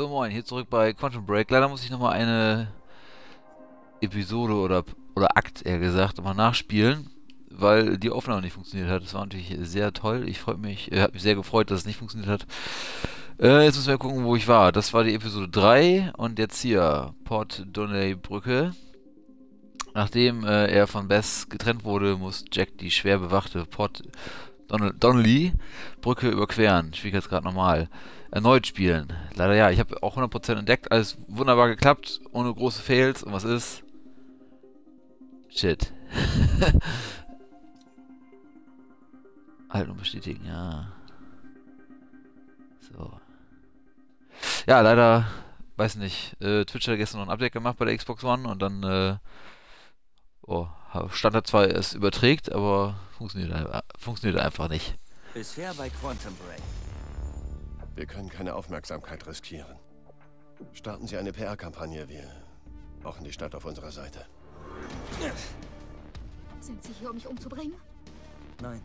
So, moin, hier zurück bei Quantum Break. Leider muss ich nochmal eine Episode oder, oder Akt, eher gesagt, nochmal nachspielen, weil die Aufnahme nicht funktioniert hat. Das war natürlich sehr toll. Ich freue mich, äh, hat mich sehr gefreut, dass es nicht funktioniert hat. Äh, jetzt müssen wir gucken, wo ich war. Das war die Episode 3 und jetzt hier, Port Donnelly Brücke. Nachdem äh, er von Bess getrennt wurde, muss Jack die schwer bewachte Port Donnelly Brücke überqueren. Schwierigkeitsgrad normal erneut spielen. Leider ja, ich habe auch 100% entdeckt, alles wunderbar geklappt, ohne große Fails. Und was ist? Shit. Halten und bestätigen, ja. So. Ja, leider, weiß nicht, äh, Twitch hat gestern noch ein Update gemacht bei der Xbox One und dann, äh, oh, stand da zwar, es überträgt, aber funktioniert, funktioniert einfach nicht. Bisher bei Quantum Break. Wir können keine Aufmerksamkeit riskieren. Starten Sie eine PR-Kampagne. Wir brauchen die Stadt auf unserer Seite. Sind Sie hier, um mich umzubringen? Nein,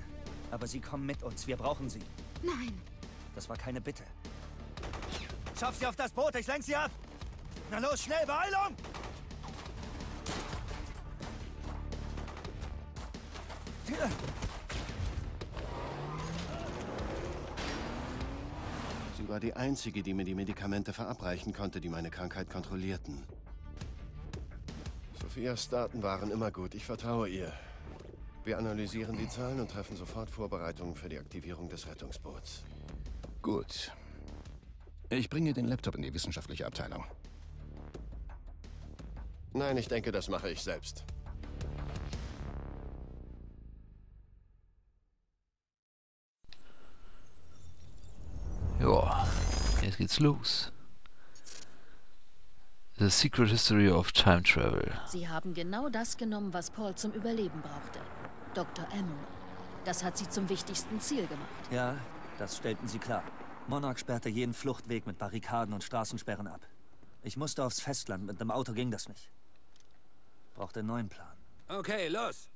aber Sie kommen mit uns. Wir brauchen Sie. Nein. Das war keine Bitte. Schaff Sie auf das Boot, ich lenk Sie ab! Na los, schnell, Beeilung! Sie war die Einzige, die mir die Medikamente verabreichen konnte, die meine Krankheit kontrollierten. Sophias Daten waren immer gut. Ich vertraue ihr. Wir analysieren die Zahlen und treffen sofort Vorbereitungen für die Aktivierung des Rettungsboots. Gut. Ich bringe den Laptop in die wissenschaftliche Abteilung. Nein, ich denke, das mache ich selbst. Geht's los. The Secret History of Time Travel. Sie haben genau das genommen, was Paul zum Überleben brauchte. Dr. Emerald. Das hat sie zum wichtigsten Ziel gemacht. Ja, das stellten sie klar. Monarch sperrte jeden Fluchtweg mit Barrikaden und Straßensperren ab. Ich musste aufs Festland, mit dem Auto ging das nicht. Brauchte einen neuen Plan. Okay, los!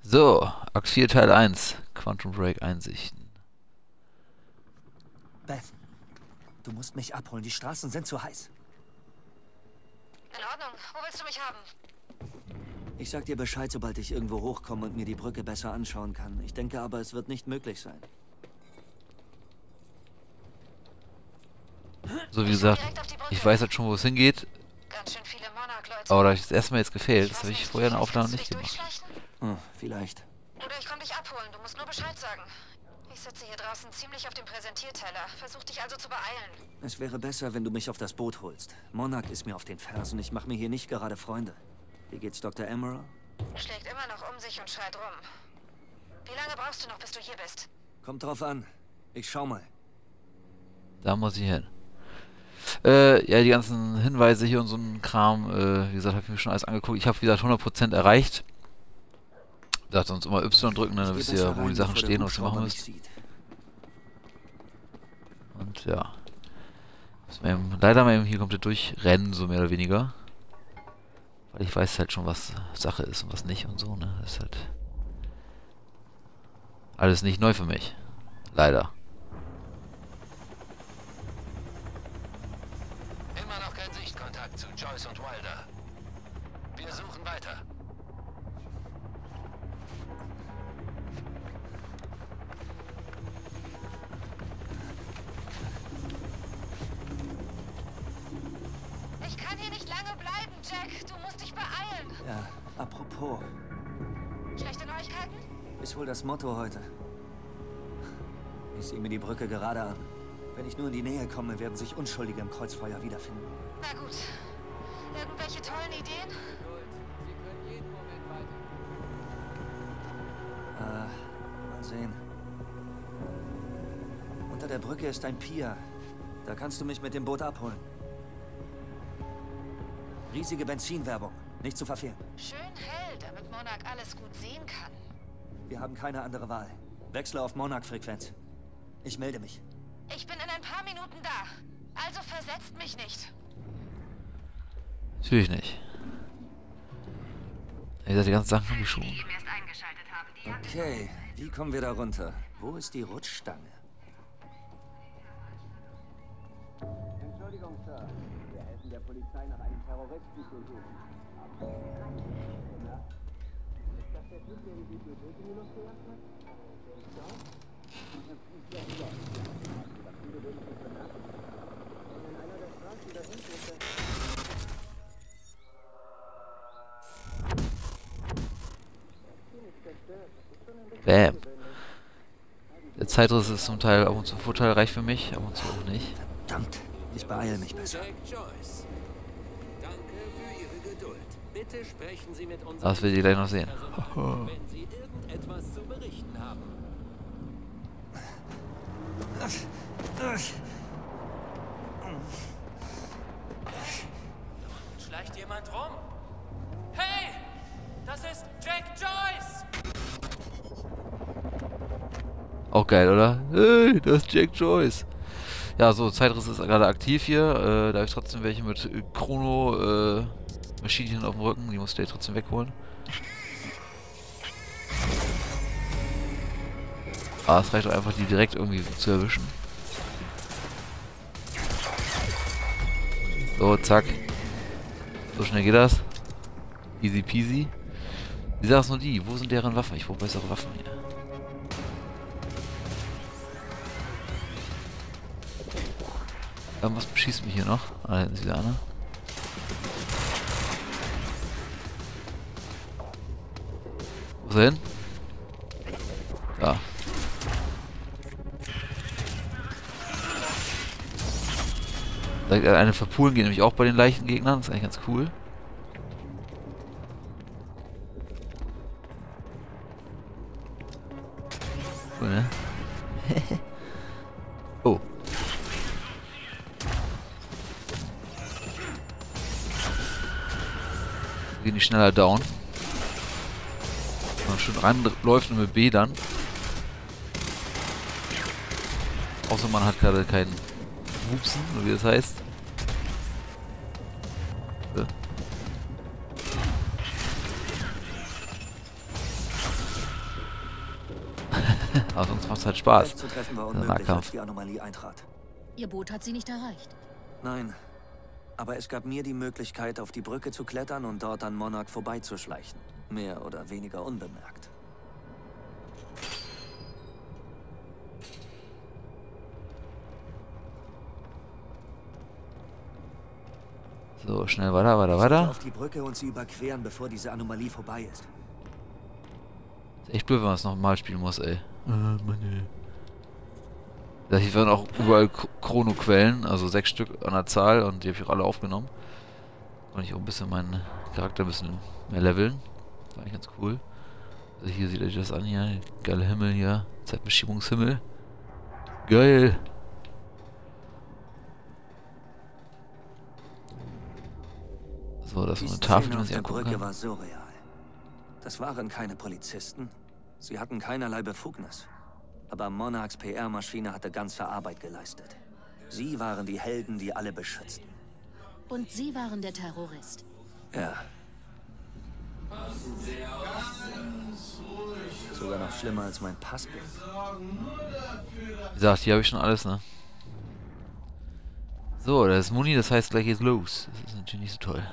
So, Akt 4 Teil 1. Quantum Break Einsichten. Beth, du musst mich abholen. Die Straßen sind zu heiß. In Ordnung. Wo willst du mich haben? Ich sag dir Bescheid, sobald ich irgendwo hochkomme und mir die Brücke besser anschauen kann. Ich denke aber, es wird nicht möglich sein. So wie gesagt, ich weiß halt schon, wo es hingeht. Ganz schön viele Monarch-Leute. Aber da ich das erste Mal jetzt gefehlt, das habe ich vorher in der Aufnahme nicht gemacht. Hm, vielleicht. Oder ich komm dich abholen. Du musst nur Bescheid sagen. Ich sitze hier draußen ziemlich auf dem Präsentierteller. Versuch dich also zu beeilen. Es wäre besser, wenn du mich auf das Boot holst. Monarch ist mir auf den Fersen. Ich mache mir hier nicht gerade Freunde. Wie geht's Dr. Emerald? Schlägt immer noch um sich und schreit rum. Wie lange brauchst du noch, bis du hier bist? Kommt drauf an. Ich schau mal. Da muss ich hin. Äh, ja, die ganzen Hinweise hier und so ein Kram, äh, wie gesagt, habe ich mir schon alles angeguckt. Ich habe, wie gesagt, 100% erreicht. Dachte sonst immer Y drücken, dann wisst ihr, wo die Sachen stehen und was ihr machen müsst. Und ja. Müssen wir eben, leider mal eben hier komplett durchrennen, so mehr oder weniger. Weil ich weiß halt schon, was Sache ist und was nicht und so, ne? Das ist halt alles nicht neu für mich. Leider. Ist wohl das Motto heute. Ich sehe mir die Brücke gerade an. Wenn ich nur in die Nähe komme, werden sich Unschuldige im Kreuzfeuer wiederfinden. Na gut. Irgendwelche tollen Ideen? Äh, mal sehen. Unter der Brücke ist ein Pier. Da kannst du mich mit dem Boot abholen. Riesige Benzinwerbung. Nicht zu verfehlen. Schön hell, damit Monarch alles gut sehen kann. Wir haben keine andere Wahl. Wechsle auf Monarch-Frequenz. Ich melde mich. Ich bin in ein paar Minuten da. Also versetzt mich nicht. Natürlich nicht. Ihr seid die ganzen Sachen die Okay, wie kommen wir da runter? Wo ist die Rutschstange? Bam. Der Zeitriss ist zum Teil ab und zu vorteilreich für mich, ab und zu auch nicht. Verdammt, ich beeile mich besser. Bitte sprechen Sie mit unserem Das werdet ihr gleich noch sehen. Wenn Sie irgendetwas zu berichten haben. Schleicht jemand rum? Hey! Das ist Jack Joyce! Auch geil, oder? Hey, das ist Jack Joyce. Ja, so, Zeitriss ist gerade aktiv hier. Äh, da habe ich trotzdem welche mit äh, Chrono, äh, Maschinchen auf dem Rücken. Die musst du ja trotzdem wegholen. Ah, es reicht doch einfach, die direkt irgendwie zu erwischen. So, zack. So schnell geht das. Easy peasy. Die Sache ist nur die, wo sind deren Waffen? Ich brauche bessere Waffen hier. Irgendwas beschießt mich hier noch. Ah, da hinten ist wieder einer. Wo ist er hin? Da. Direkt eine verpulen geht nämlich auch bei den leichten Gegnern. Das ist eigentlich ganz. Cool, schneller down. Wenn man schön reinläuft und mit B dann. Außer man hat gerade keinen Wupsen, oder wie das heißt. So. Aber sonst macht es halt Spaß. Euch zu treffen war Der unmöglich, Nahkampf. als die Anomalie eintrat. Ihr Boot hat sie nicht erreicht. Nein. Aber es gab mir die Möglichkeit, auf die Brücke zu klettern und dort an Monarch vorbeizuschleichen. Mehr oder weniger unbemerkt. So, schnell weiter, weiter, weiter. auf die Brücke und sie überqueren, bevor diese Anomalie vorbei ist. Ist echt blöd, wenn man es nochmal spielen muss, ey. Äh, Mann, ey. Hier werden auch überall Ch- Chrono-Quellen, also sechs Stück an der Zahl und die habe ich auch alle aufgenommen. Und ich auch ein bisschen meinen Charakter ein bisschen mehr leveln. War eigentlich ganz cool. Also hier sieht euch das an hier. Geile Himmel hier. Zeitbeschiebungshimmel. Geil. So, das ist eine Tafel, die man sich angucken kann. war surreal. Das waren keine Polizisten. Sie hatten keinerlei Befugnis. Aber Monarchs PR-Maschine hatte ganze Arbeit geleistet. Sie waren die Helden, die alle beschützten. Und sie waren der Terrorist. Ja. Sogar noch schlimmer als mein Passbild. Wie gesagt, hier habe ich schon alles, ne? So, das ist Muni, das heißt gleich geht's los. Das ist natürlich nicht so toll.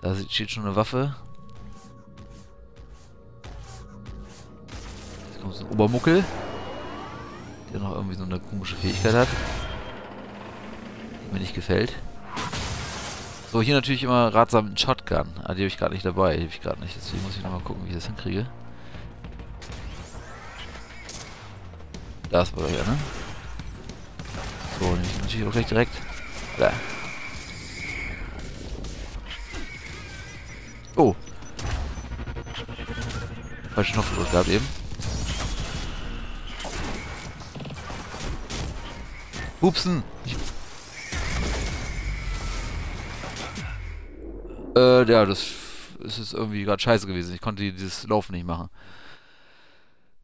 Da steht schon eine Waffe. Kommt ein Obermuckel. Der noch irgendwie so eine komische Fähigkeit hat. Die mir nicht gefällt. So, hier natürlich immer ratsam ein Shotgun. Ah, die habe ich gerade nicht dabei. Die habe ich gerade nicht. Deswegen muss ich nochmal gucken, wie ich das hinkriege. Das war ja, ne? So, nehme ich natürlich auch gleich direkt. Da. Oh. Falschen Knopf gedrückt gehabt eben. Hupsen! Äh, ja, das ist irgendwie gerade scheiße gewesen. Ich konnte dieses Laufen nicht machen.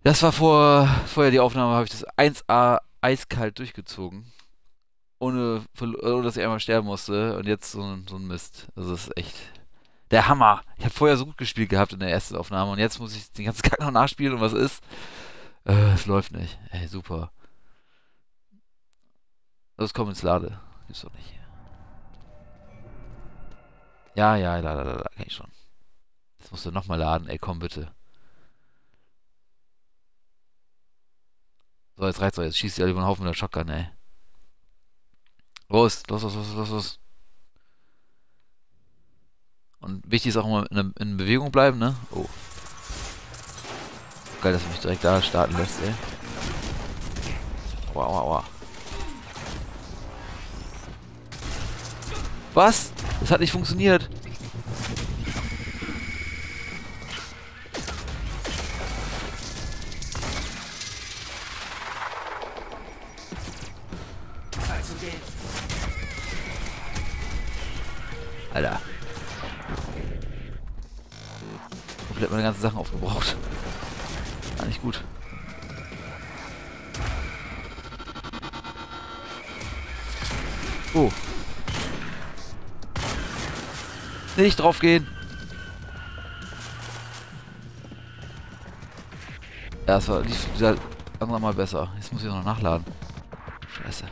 Das war vor, vorher die Aufnahme, habe ich das 1A eiskalt durchgezogen. Ohne, verlo- ohne dass ich einmal sterben musste. Und jetzt so, ein- so ein Mist. Also das ist echt der Hammer. Ich habe vorher so gut gespielt gehabt in der ersten Aufnahme. Und jetzt muss ich den ganzen Kack noch nachspielen. Und was ist? Äh, es läuft nicht. Ey, super. Los, komm ins Lade. Gibt's doch nicht. Ja, ja, la, la, la, la, kann ich schon. Jetzt musst du nochmal laden. Ey, komm bitte. So, jetzt reicht's doch. Jetzt schießt ihr alle über den Haufen mit der Shotgun, ey. Los, los, los, los, los, los. Und wichtig ist auch immer in, in Bewegung bleiben, ne? Oh. Geil, dass er mich direkt da starten lässt, ey. Aua, aua, aua. Was? Das hat nicht funktioniert. Alter. Komplett meine ganzen Sachen aufgebraucht. War nicht gut. Oh. Nicht drauf gehen. Ja, es war lief dieser irgendwann mal besser. Jetzt muss ich noch nachladen. Scheiße.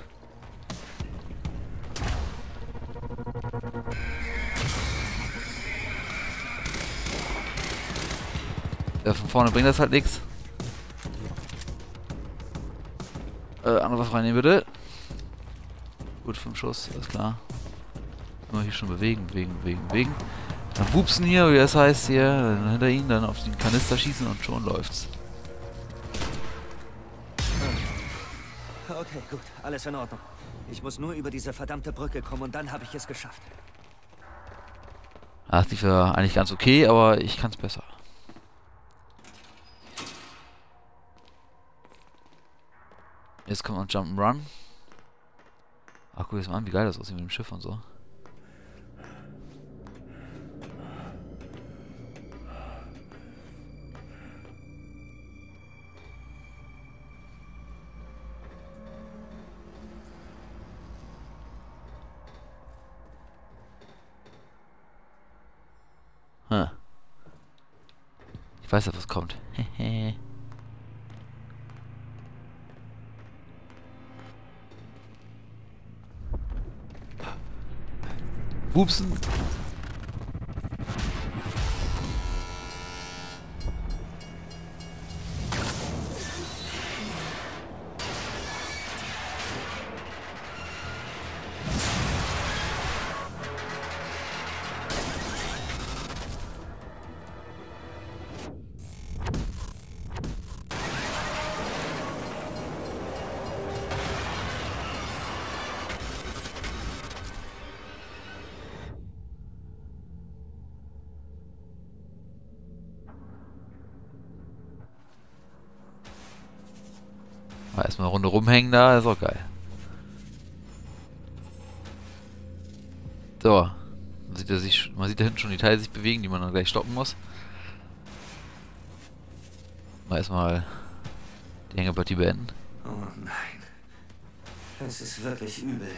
Ja, von vorne bringt das halt nichts. Äh, andere Waffe reinnehmen bitte. Gut, fünf Schuss, alles klar. Immer hier schon bewegen, bewegen, bewegen, bewegen. Dann wupsen hier, wie das heißt hier, dann hinter ihn, dann auf den Kanister schießen und schon läuft's. Okay, gut. Alles in Ordnung. Ich muss nur über diese verdammte Brücke kommen und dann habe ich es geschafft. Das lief ja eigentlich ganz okay, aber ich kann's besser. Jetzt kommt noch Jump'n'Run. Ach, guck dir das mal an, wie geil das aussieht mit dem Schiff und so. Weiß was kommt. Wupsen. Erstmal eine Runde rumhängen da, ist auch geil. So. Man sieht, sich, man sieht da hinten schon die Teile sich bewegen, die man dann gleich stoppen muss. Mal erstmal die Hängepartie beenden. Oh nein. Das ist wirklich übel.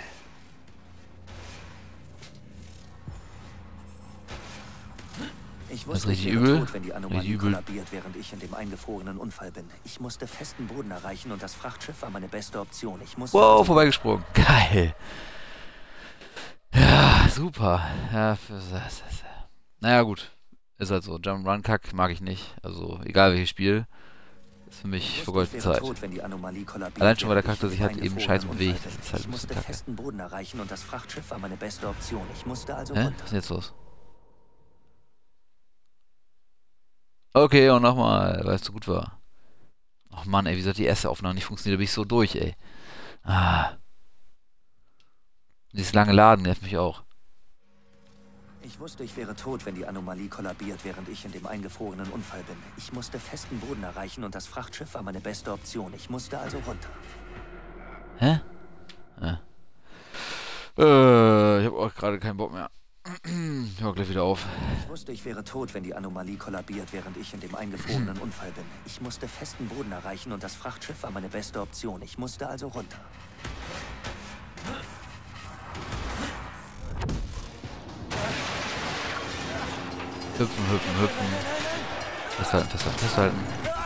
Ich Das ist wusste, ich richtig übel. tot, wenn die Anomalie übel. kollabiert, während ich in dem eingefrorenen Unfall bin. Ich musste festen Boden erreichen und das Frachtschiff war meine beste Option. Ich musste... Wow, vorbeigesprungen. Geil. Ja, super. Ja, für, das, das, naja, gut. Ist halt so. Jump'n'Run-Kack mag ich nicht. Also, egal welches Spiel. Ist für mich Ich wusste, vergeudete Zeit. tot, wenn die Anomalie kollabiert, Allein schon, weil der Charakter sich halt eben scheiße bewegt. Das ist halt Ich musste festen Boden erreichen und das Frachtschiff war meine beste Option. Ich musste also Hä? Was ist denn jetzt los? Okay, und nochmal, weil es so gut war. Ach Mann, ey, wieso hat die erste Aufnahme nicht funktioniert? Da bin ich so durch, ey. Ah. Dieses lange Laden nervt mich auch. Ich wusste, ich wäre tot, wenn die Anomalie kollabiert, während ich in dem eingefrorenen Unfall bin. Ich musste festen Boden erreichen und das Frachtschiff war meine beste Option. Ich musste also runter. Hä? Ja. Äh, ich habe auch gerade keinen Bock mehr. Ich hör gleich wieder auf. Ich wusste, ich wäre tot, wenn die Anomalie kollabiert, während ich in dem eingefrorenen Unfall bin. Ich musste festen Boden erreichen und das Frachtschiff war meine beste Option. Ich musste also runter. Hüpfen, hüpfen, hüpfen. Festhalten, festhalten, festhalten.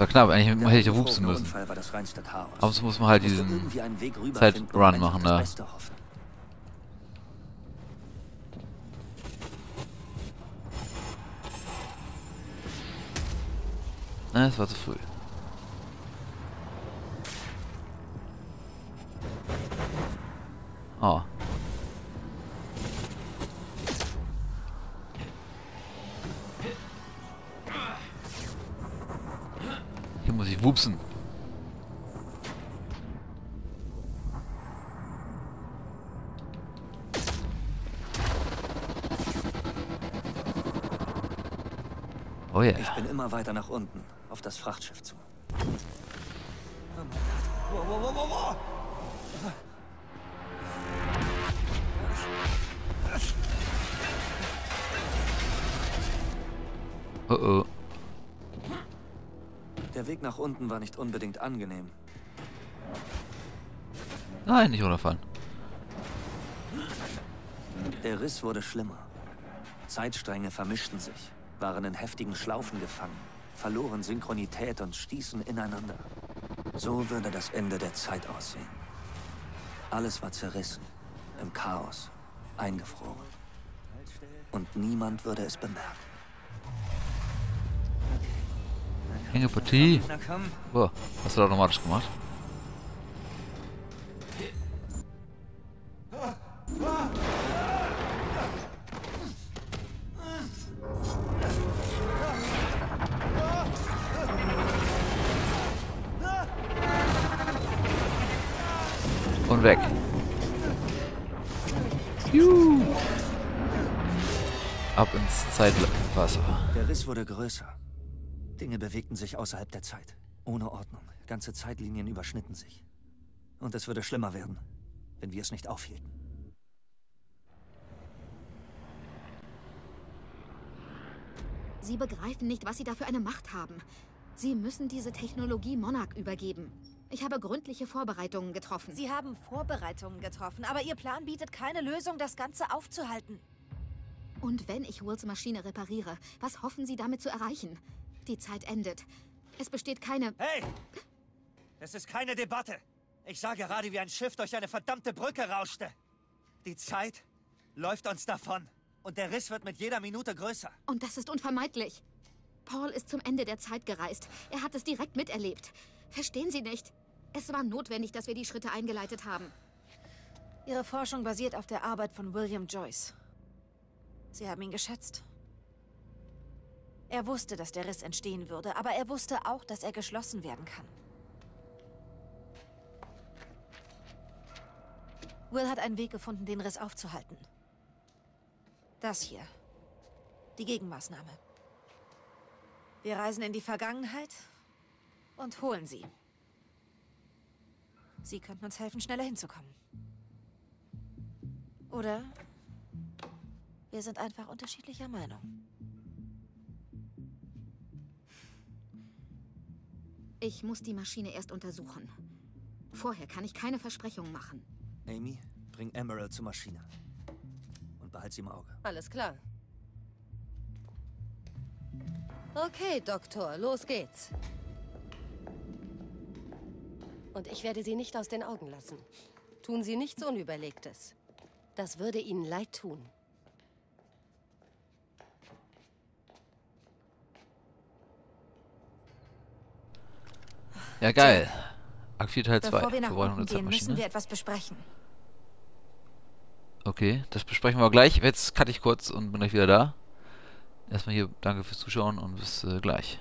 War knapp, eigentlich hätte ich wupsen müssen. Chaos. Außerdem muss man halt diesen irgendwie einen Weg rüber Zeit- finden Run und einfach machen da. Beste hoffen. Ne, es war zu früh. Oh. Ich wupsen. Oh ja. Ich bin immer weiter nach unten, auf das Frachtschiff zu. Oh oh. Der Weg nach unten war nicht unbedingt angenehm. Nein, nicht runterfallen. Der Riss wurde schlimmer. Zeitstränge vermischten sich, waren in heftigen Schlaufen gefangen, verloren Synchronität und stießen ineinander. So würde das Ende der Zeit aussehen. Alles war zerrissen, im Chaos, eingefroren. Und niemand würde es bemerken. Enge Partie. Boah, hast du da automatisch gemacht? Und weg. Juhu. Ab ins Zeitwasser. Der Riss wurde größer. Dinge bewegten sich außerhalb der Zeit. Ohne Ordnung. Ganze Zeitlinien überschnitten sich. Und es würde schlimmer werden, wenn wir es nicht aufhielten. Sie begreifen nicht, was Sie da für eine Macht haben. Sie müssen diese Technologie Monarch übergeben. Ich habe gründliche Vorbereitungen getroffen. Sie haben Vorbereitungen getroffen, aber Ihr Plan bietet keine Lösung, das Ganze aufzuhalten. Und wenn ich Wills Maschine repariere, was hoffen Sie damit zu erreichen? Die Zeit endet. Es besteht keine... Hey! Es ist keine Debatte. Ich sah gerade, wie ein Schiff durch eine verdammte Brücke rauschte. Die Zeit läuft uns davon. Und der Riss wird mit jeder Minute größer. Und das ist unvermeidlich. Paul ist zum Ende der Zeit gereist. Er hat es direkt miterlebt. Verstehen Sie nicht? Es war notwendig, dass wir die Schritte eingeleitet haben. Ihre Forschung basiert auf der Arbeit von William Joyce. Sie haben ihn geschätzt. Er wusste, dass der Riss entstehen würde, aber er wusste auch, dass er geschlossen werden kann. Will hat einen Weg gefunden, den Riss aufzuhalten. Das hier. Die Gegenmaßnahme. Wir reisen in die Vergangenheit und holen sie. Sie könnten uns helfen, schneller hinzukommen. Oder wir sind einfach unterschiedlicher Meinung. Ich muss die Maschine erst untersuchen. Vorher kann ich keine Versprechungen machen. Amy, bring Emerald zur Maschine. Und behalt sie im Auge. Alles klar. Okay, Doktor, los geht's. Und ich werde Sie nicht aus den Augen lassen. Tun Sie nichts Unüberlegtes. Das würde Ihnen leid tun. Ja, geil. Akt 4 Teil 2. Bevor wir nach unten gehen, müssen wir etwas besprechen. Okay, das besprechen wir gleich. Jetzt cutte ich kurz und bin gleich wieder da. Erstmal hier danke fürs Zuschauen und bis äh, gleich.